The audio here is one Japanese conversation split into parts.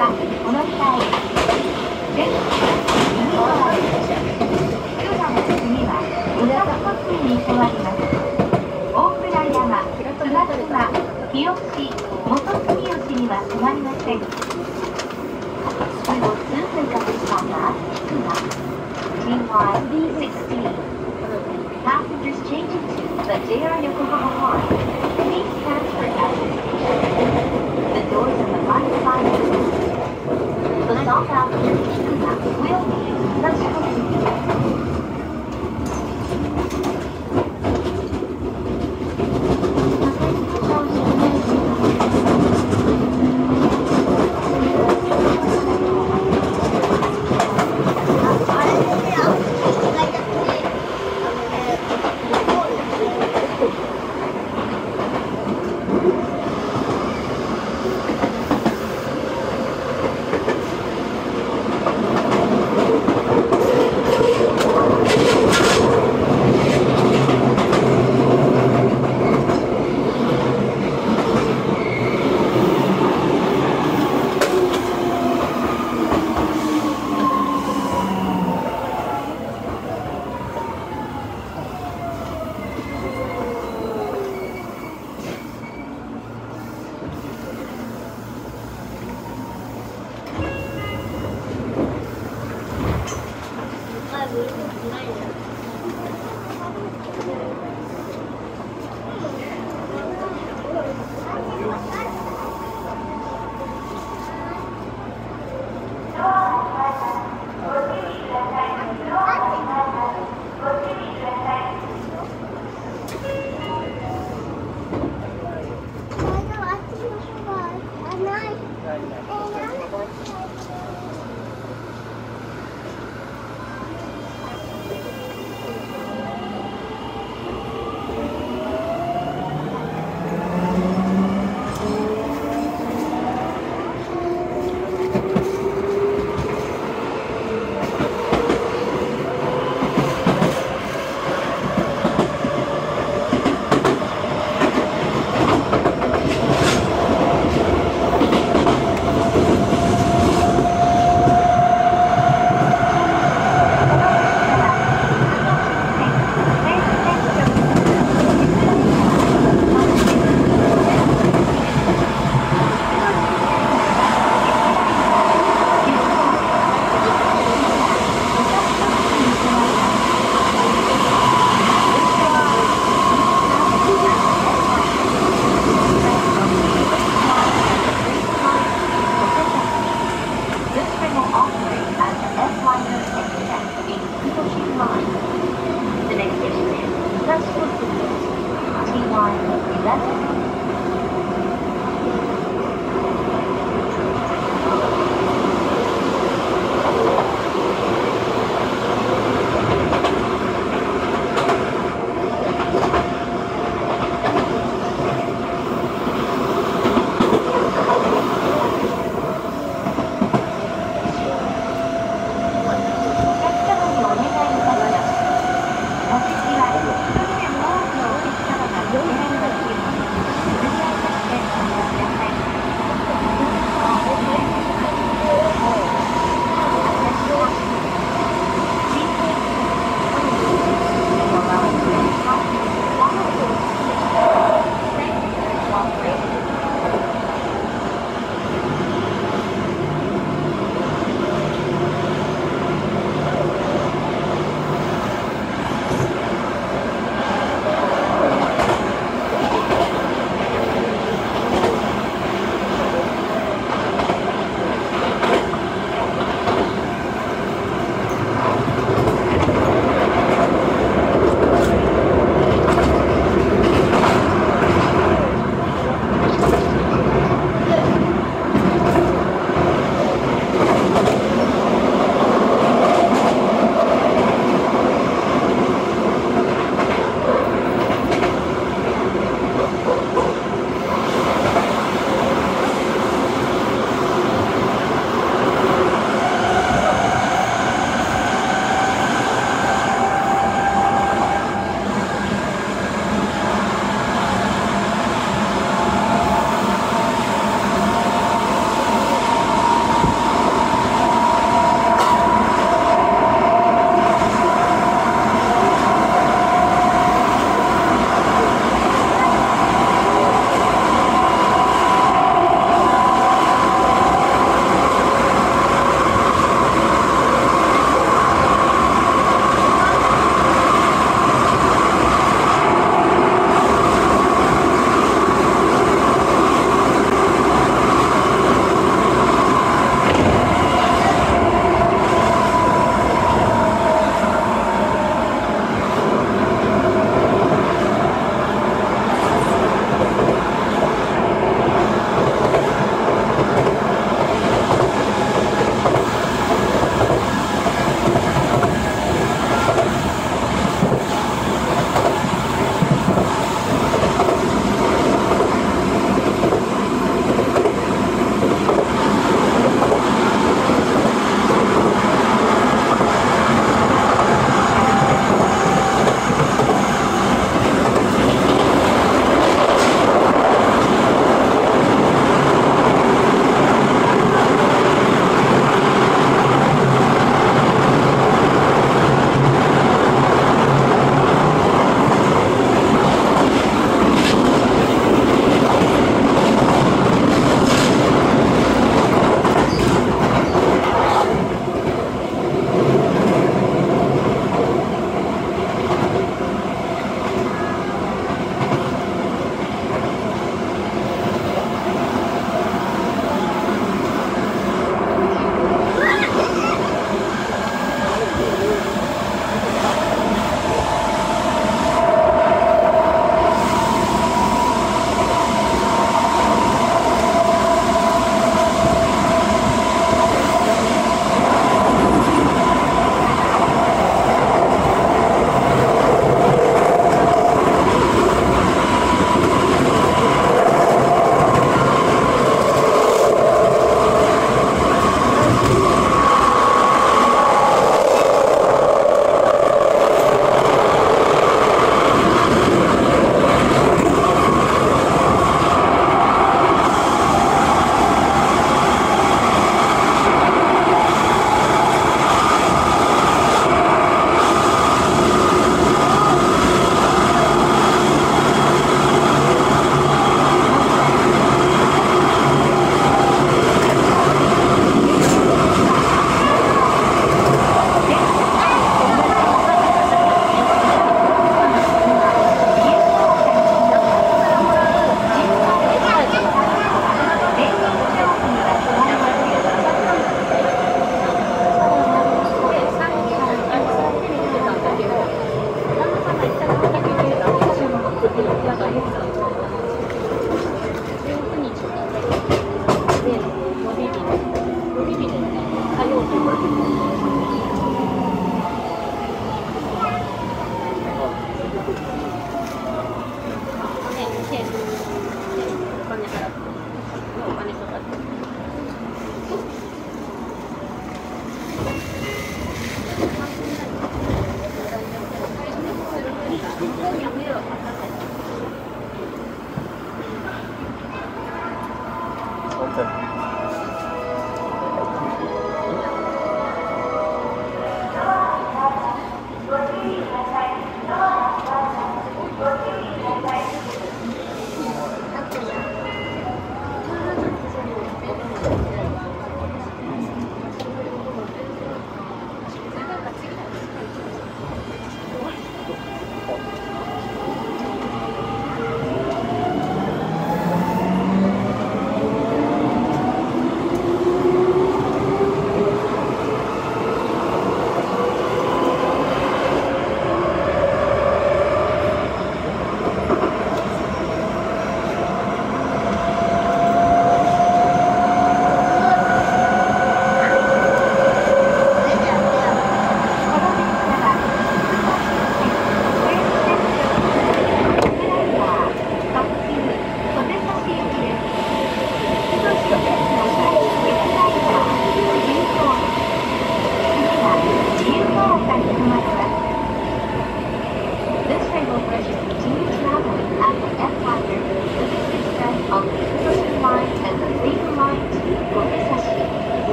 間この際電気右側通貨の次は浦和湖水に変わります大倉山砂妻日吉元住吉には止まりません We will soon think of this combat, Tuna. Meanwhile, B16. Passengers changing to the JR Yokohama line. Please transfer at this station The doors on the right side are closed The stop after Kikuga will be Sachiko お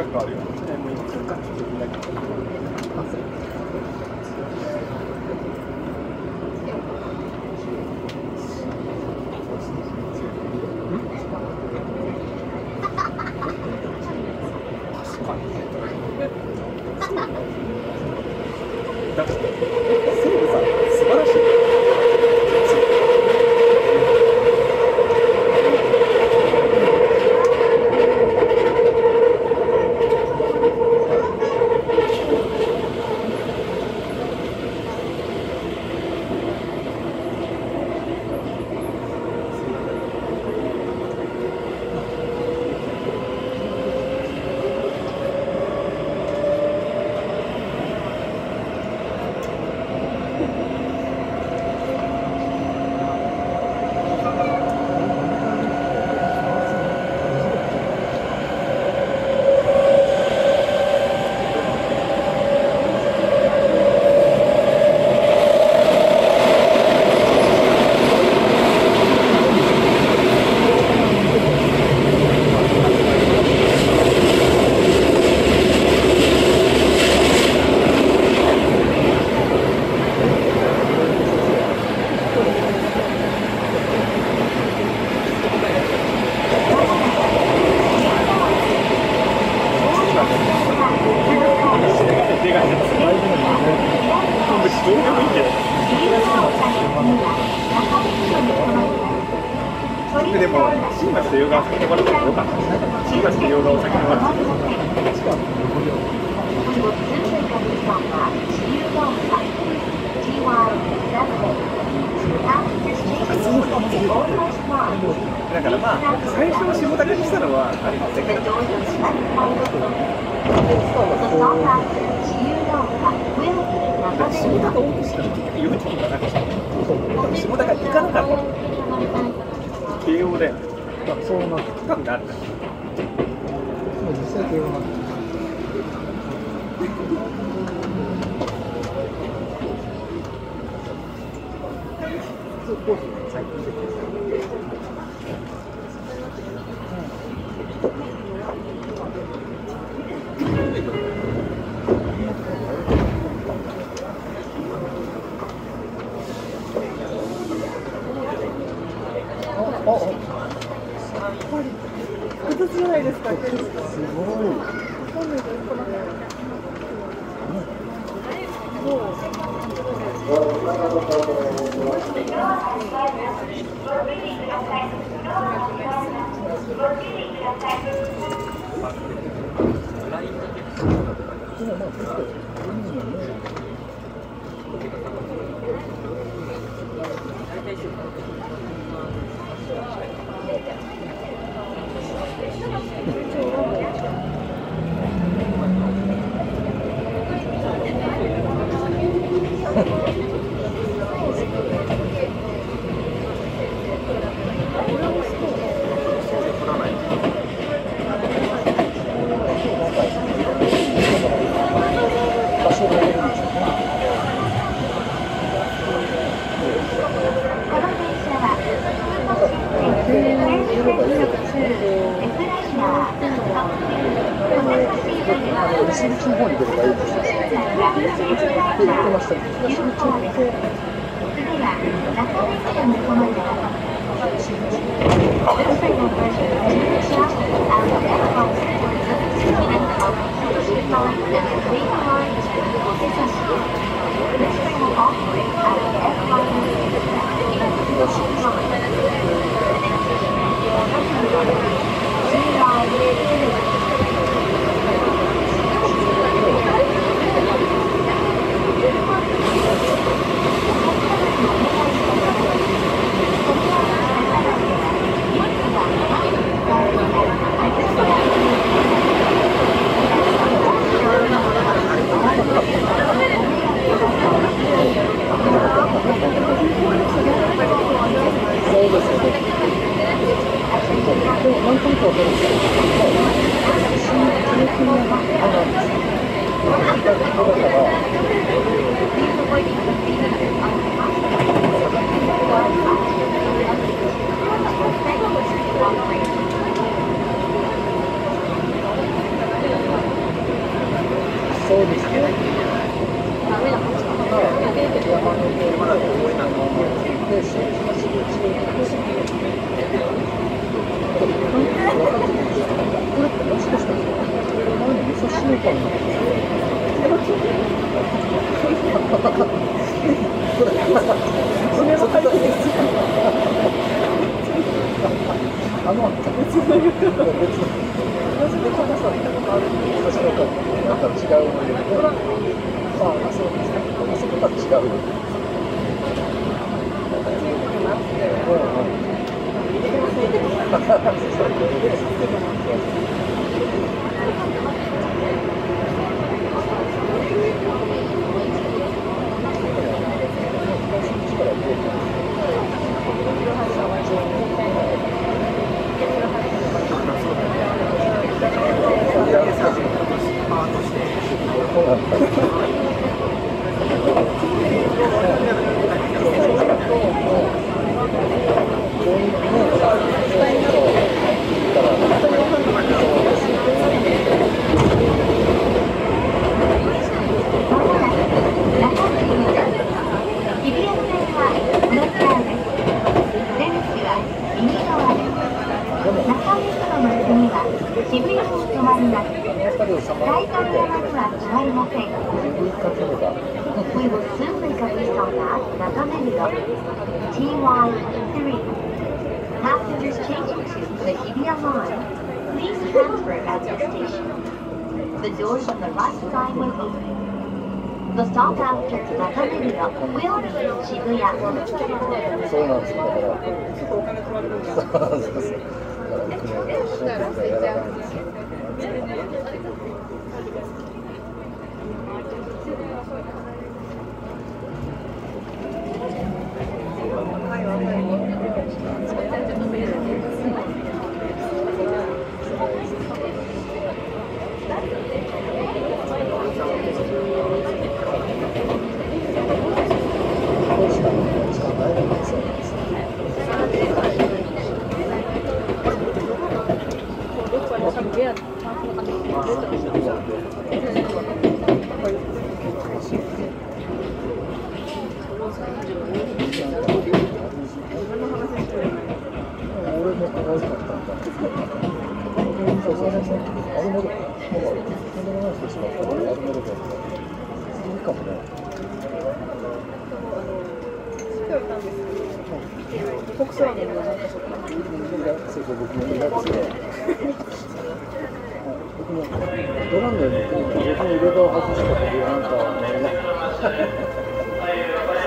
クラッカーあるよ。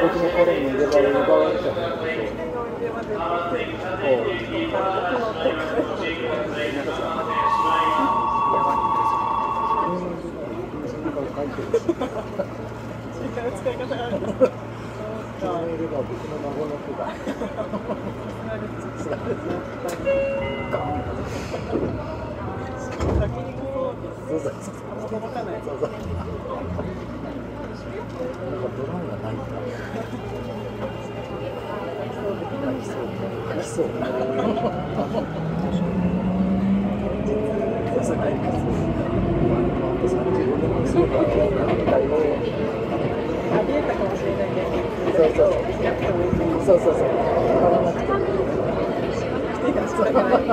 僕の彼に入れられる場合ゃないんですけ。そうそうそう。そうそうそう。うううそうそうそうそうそう。そうそうそう。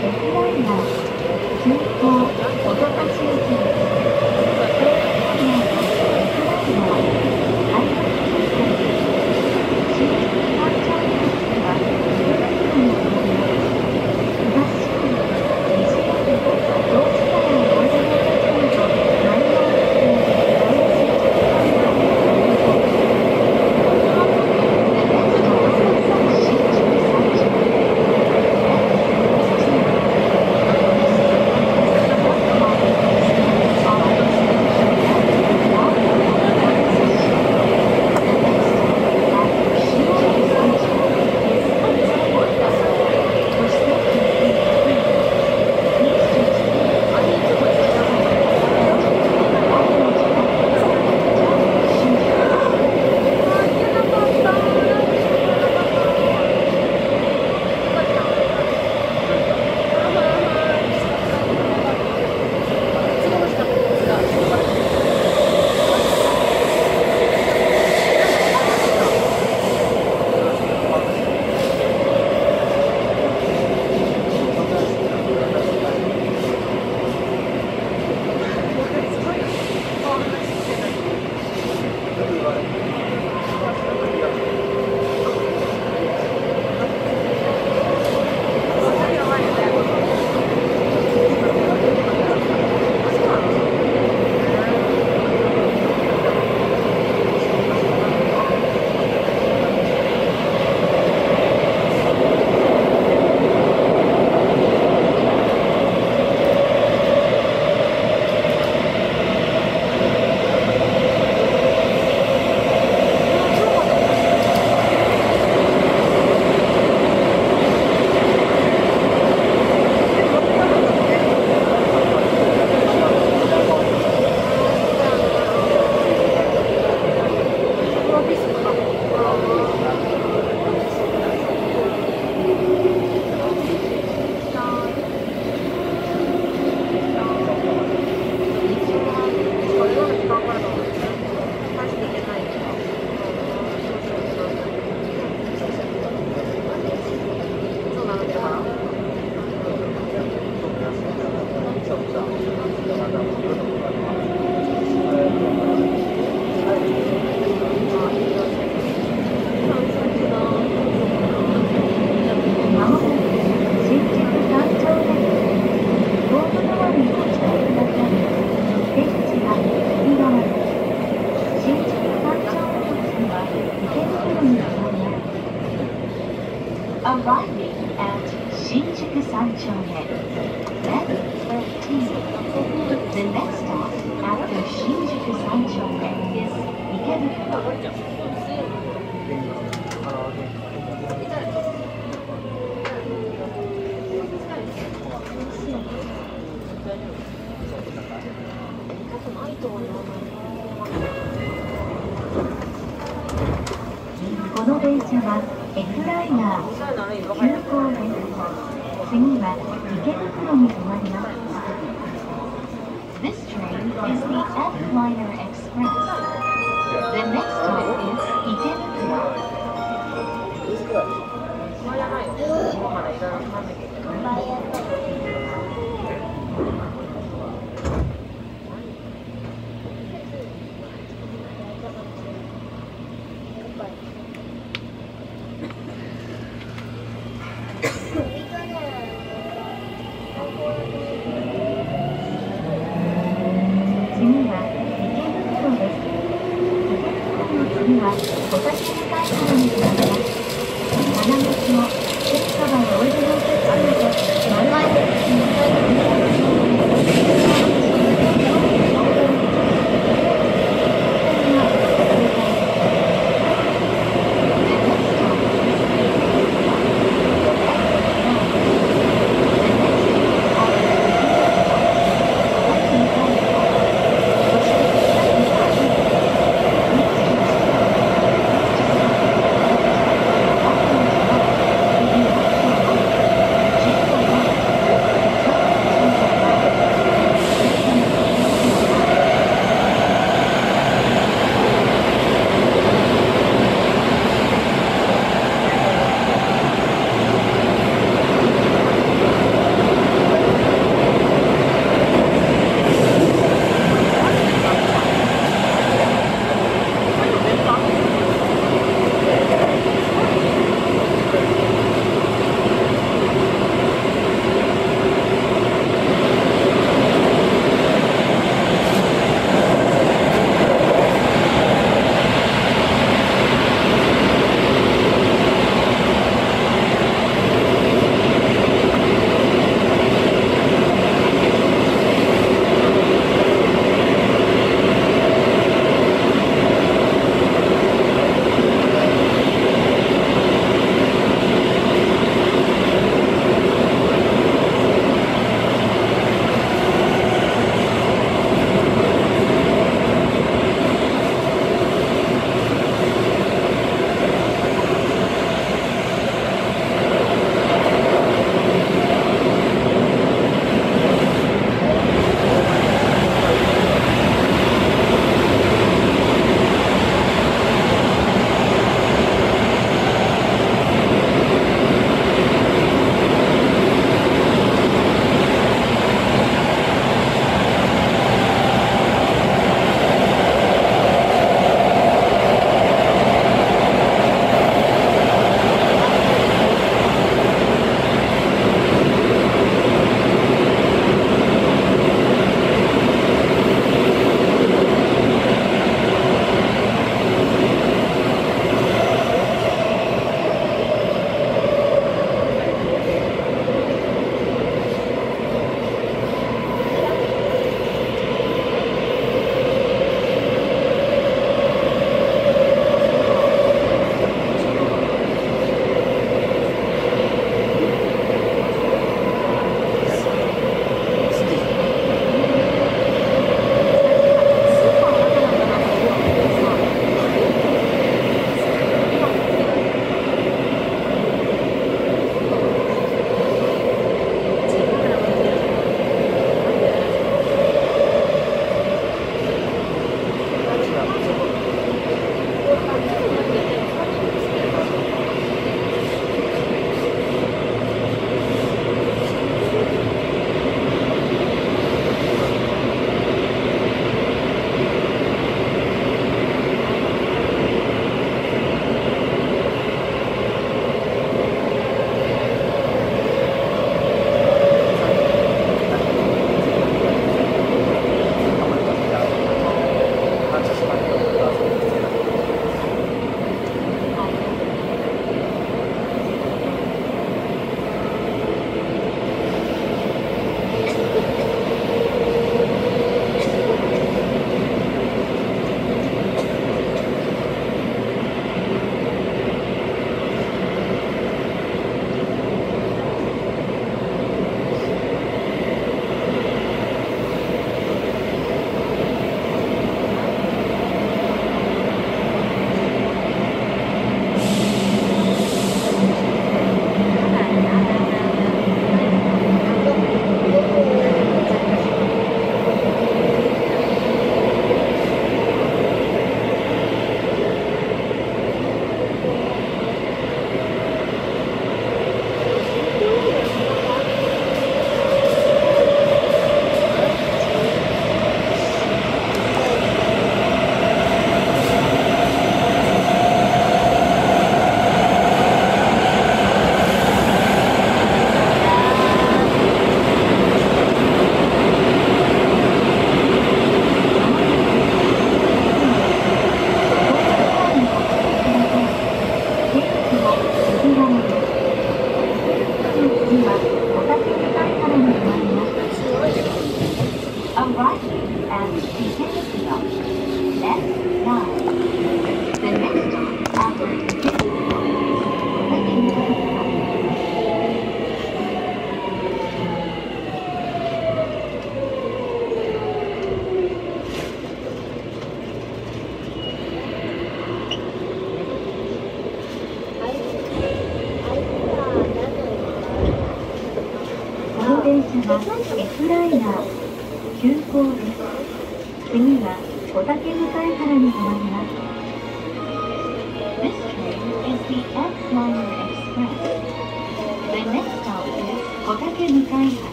もう怖いやめて F ライナー急行おとかし行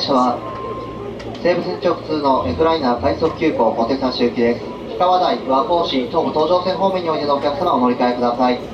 この電車は西武線直通の F ライナー快速急行小手差し行きです。氷川台和光市東武東上線方面においてのお客様お乗り換えください。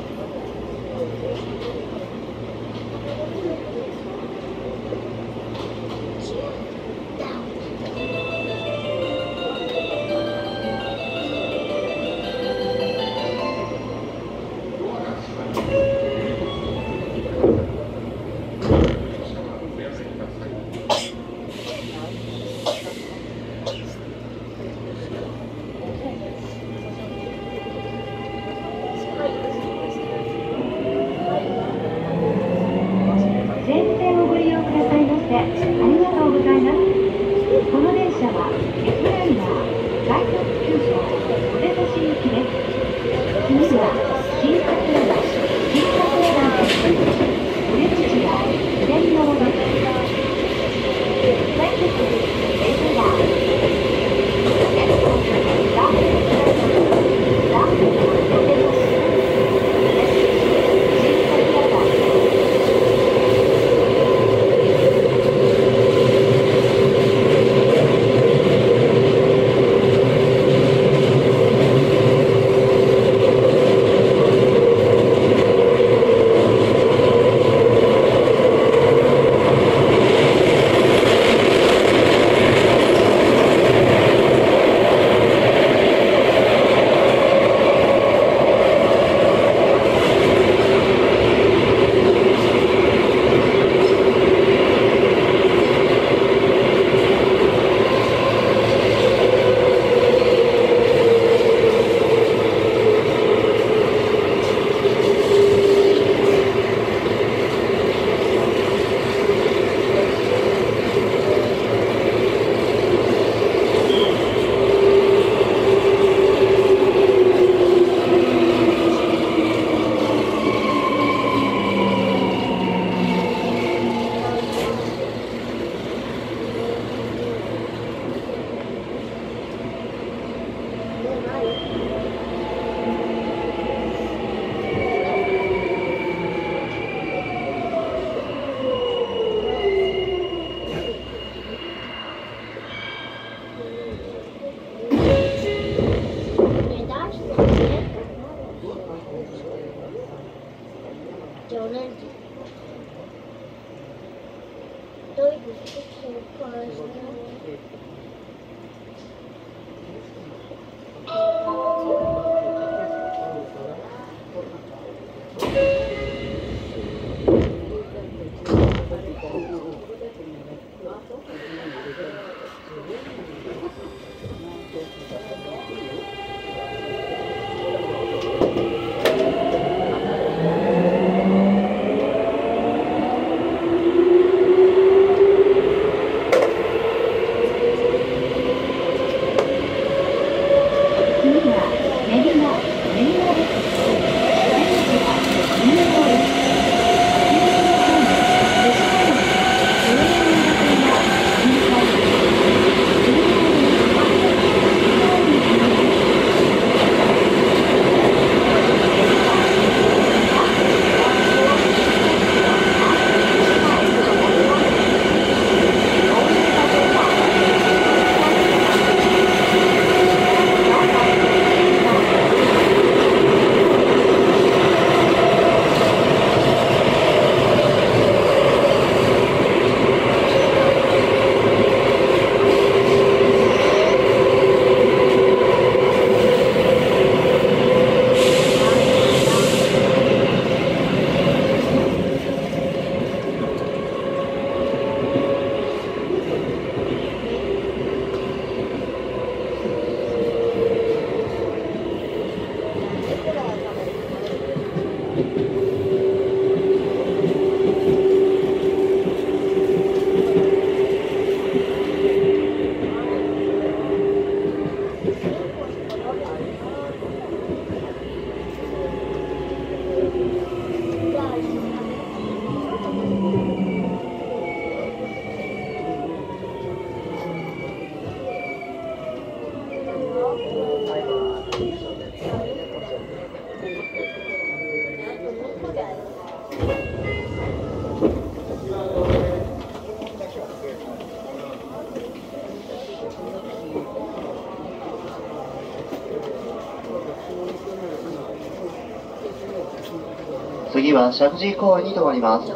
石神公園に停まります。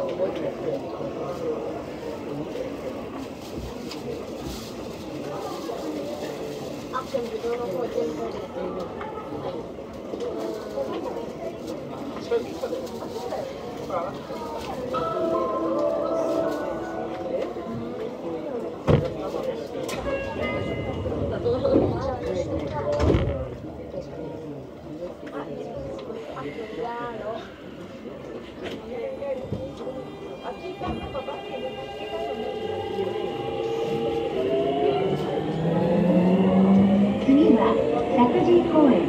次は石神公園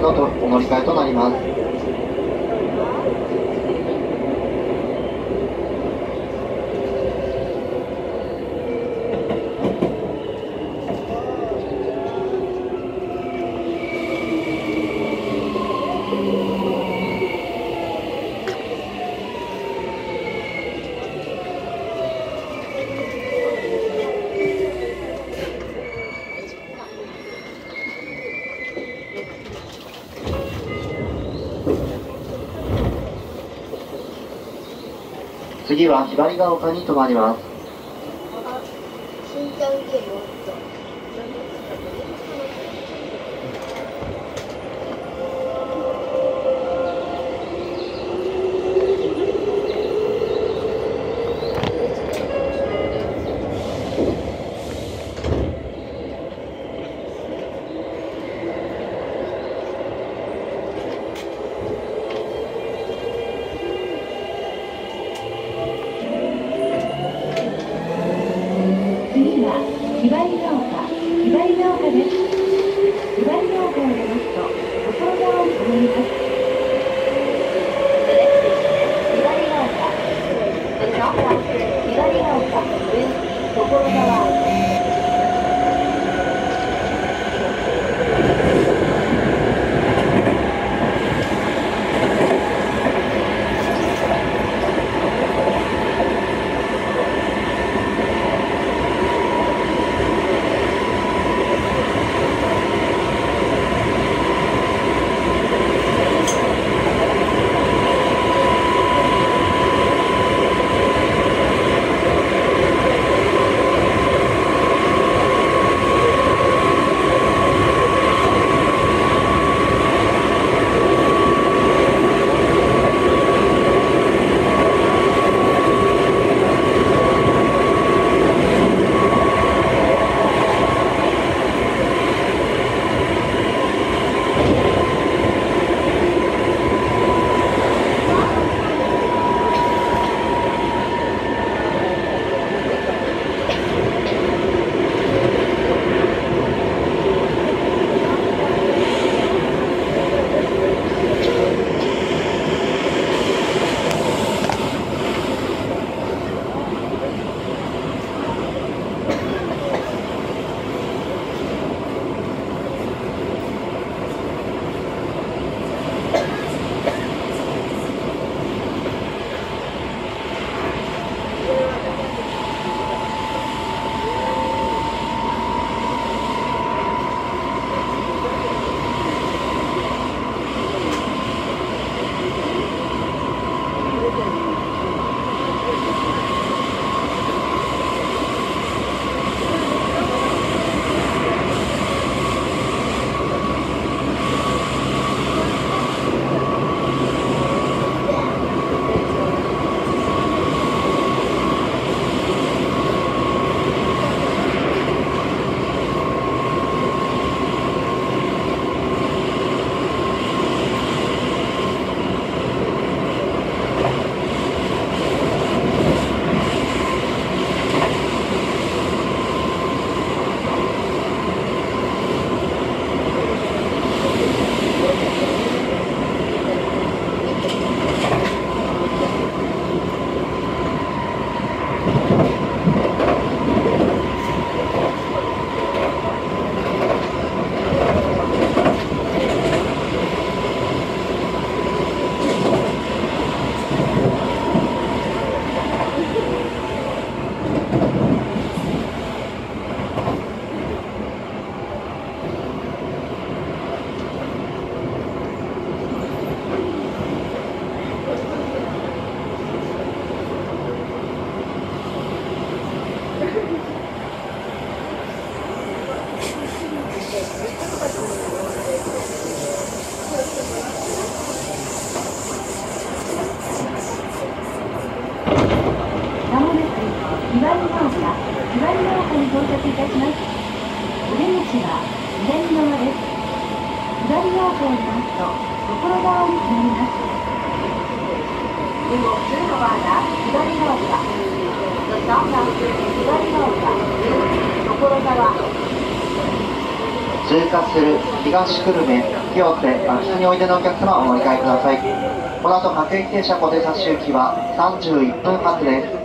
のお乗り換えとなります。次は左側丘に止まります。こ、においでのお客様をお乗り換えください。この後各駅停車小手差し行きは31分発です。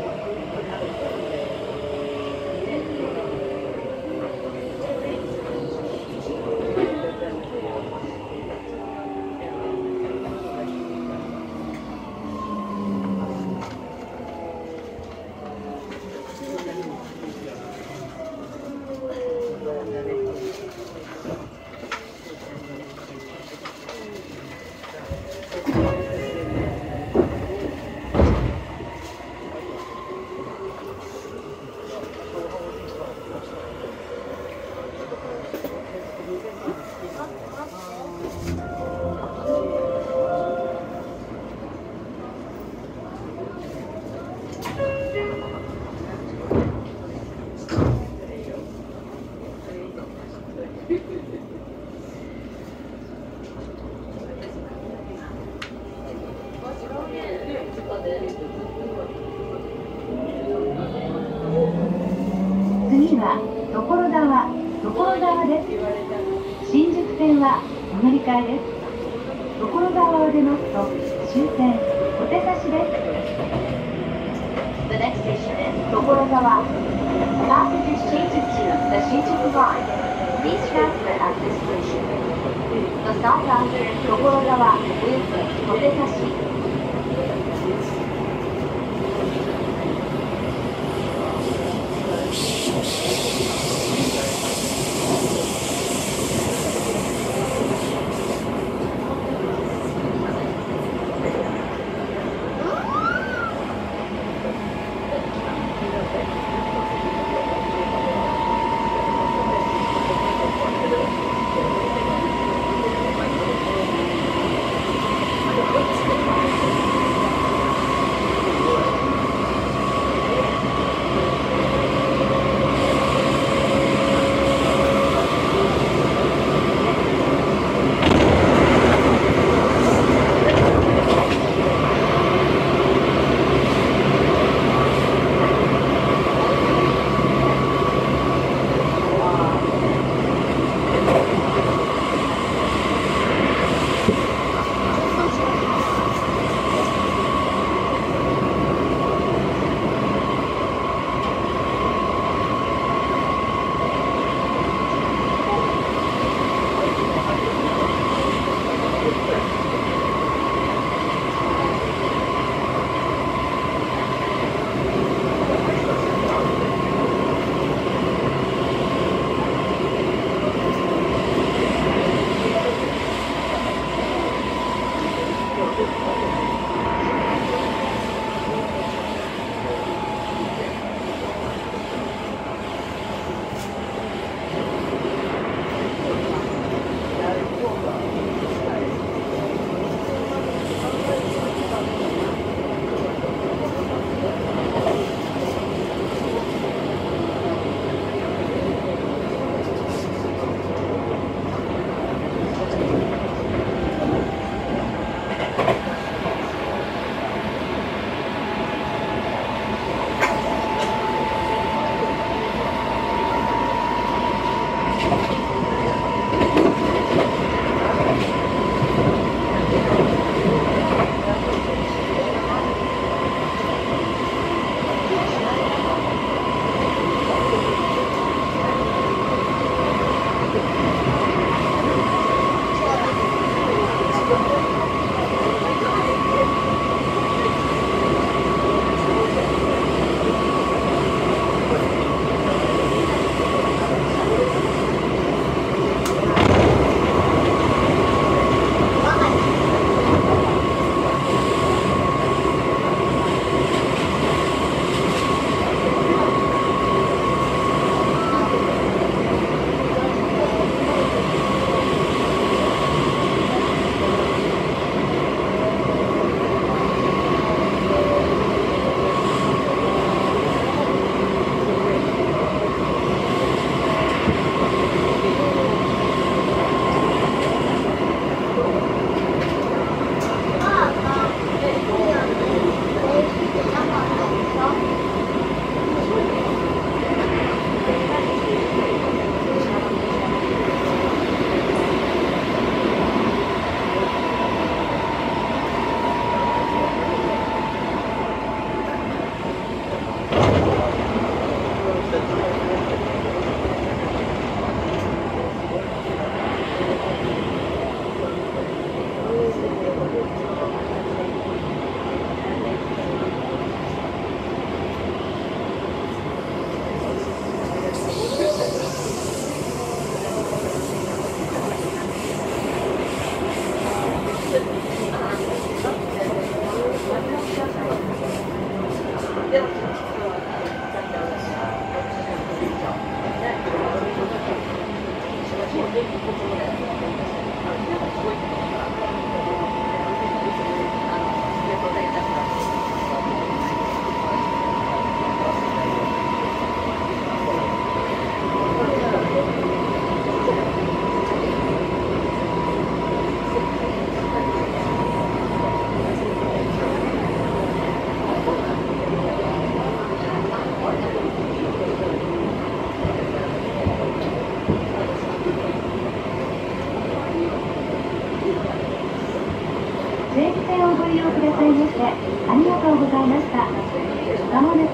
うございますたまもなく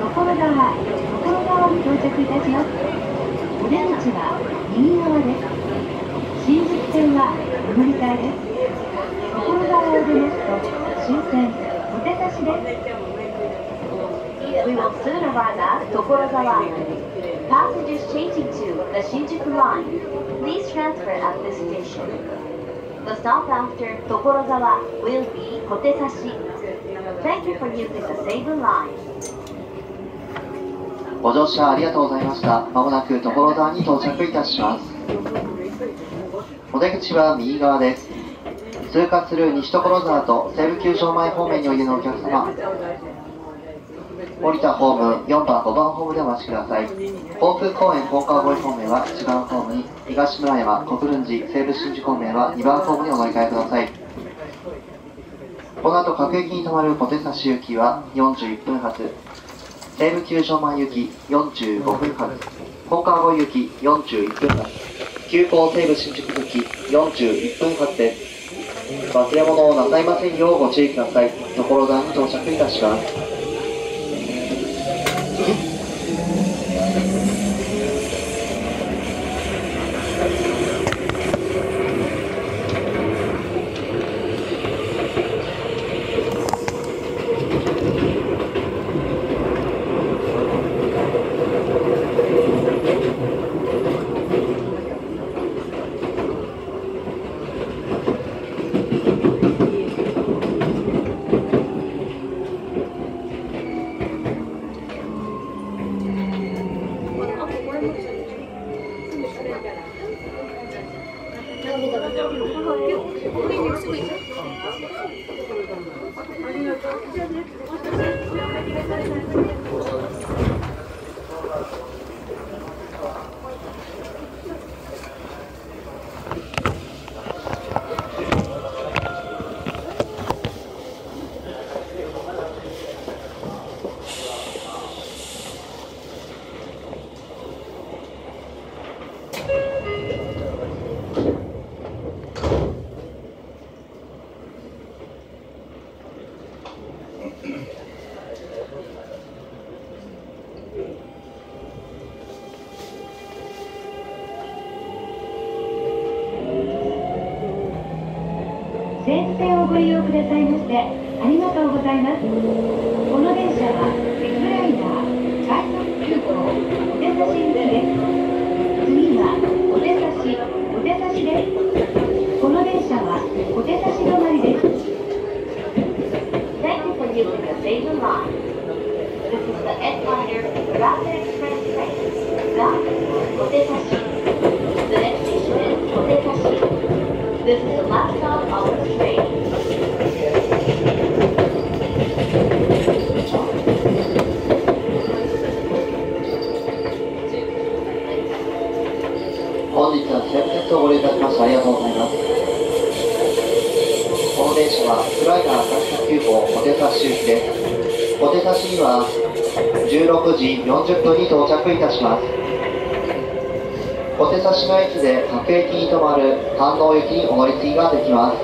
所沢所沢に到着いたしますお出口は右側です新宿線はお乗り換えです所沢を出ますと終点小手差しです We will soon arrive at 所沢 Passengers changing to the Shinjuku line Please transfer at this station The stop after Tokorozawa will be Kotesashi. Thank you for using the Seibu line. ご乗車ありがとうございました。まもなく所沢に到着いたします。お出口は右側です。通過する西所沢と西武球場前方面においでのお客様、降りたホーム4番、5番ホームでお待ちください。航空公園、高川越方面は1番ホームに、東村山、国分寺、西武新宿方面は2番ホームにお乗り換えください。この後各駅に止まる小手差し行きは41分発。西武球場前行き45分発高川越行き41分発急行西武新宿行き41分発で。す忘れ物をなさいませんようご注意ください。所沢に到着いたします。本日は西武鉄をご利用いただきましてありがとうございます。この電車はフライダー39号小手差し行きです。小手差しには16時40分に到着いたします。小手差しの駅で各駅に停まる反応行きにお乗り継ぎができます。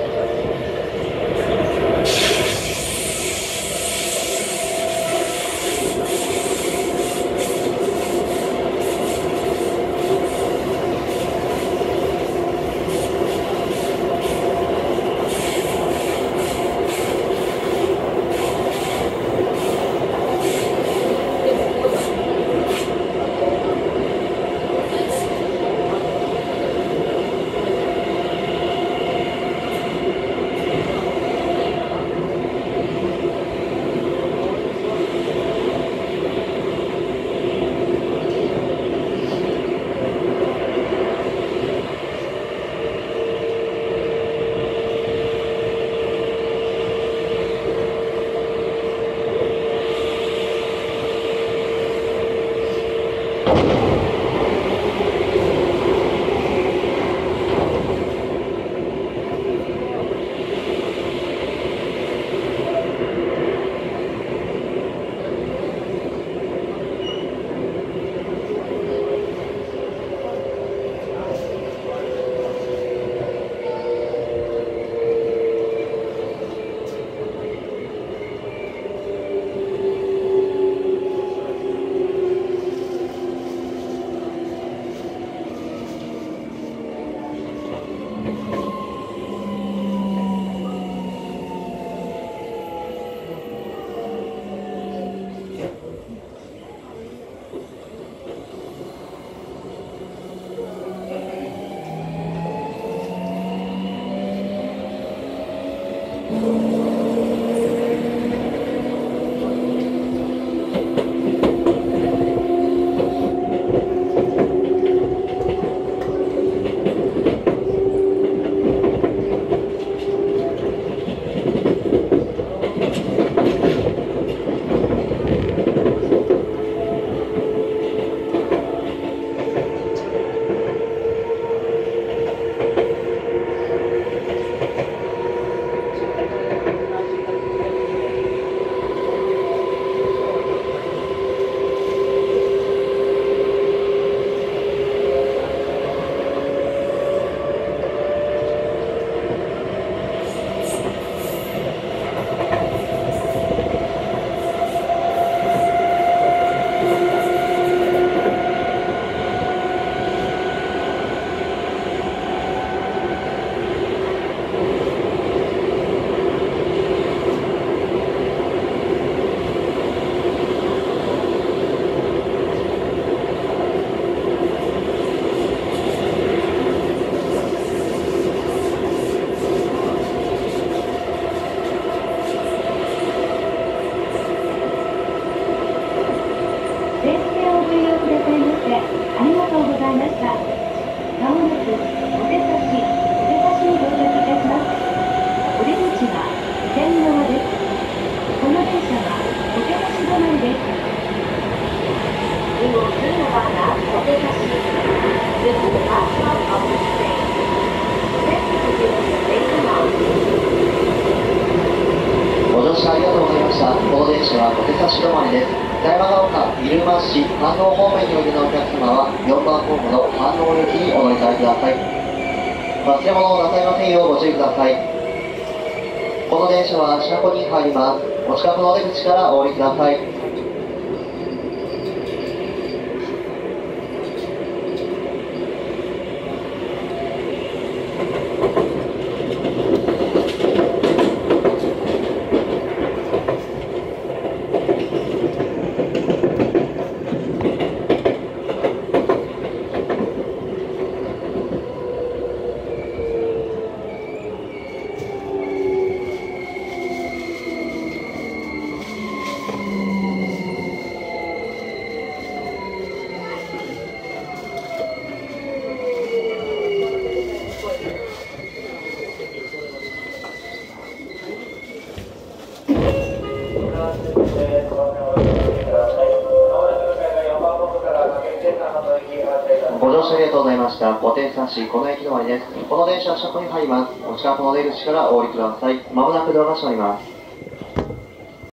この駅止まりです。この電車は車庫に入ります。お近くの出口からお降りください。まもなくドアが閉まります。